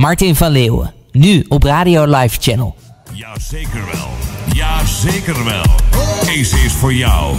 Martin van Leeuwen, nu op Radio Live Channel. Ja, zeker wel. Ja, zeker wel. Deze is voor jou.